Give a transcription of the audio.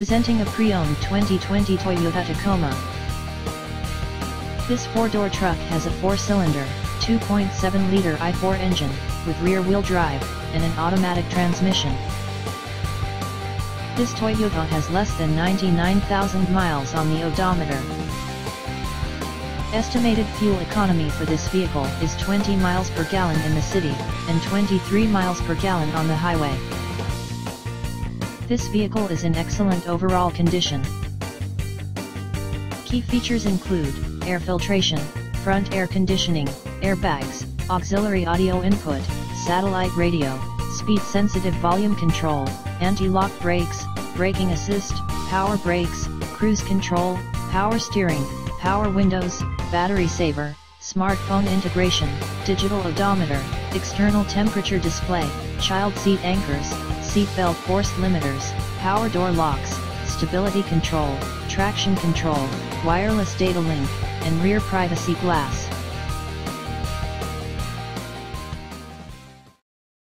Presenting a pre-owned 2020 Toyota Tacoma. This four-door truck has a four-cylinder, 2.7-liter i4 engine, with rear-wheel drive, and an automatic transmission. This Toyota has less than 99,000 miles on the odometer. Estimated fuel economy for this vehicle is 20 miles per gallon in the city, and 23 miles per gallon on the highway. This vehicle is in excellent overall condition. Key features include, air filtration, front air conditioning, airbags, auxiliary audio input, satellite radio, speed-sensitive volume control, anti-lock brakes, braking assist, power brakes, cruise control, power steering, power windows, battery saver, smartphone integration, digital odometer, external temperature display, child seat anchors, seatbelt force limiters, power door locks, stability control, traction control, wireless data link, and rear privacy glass.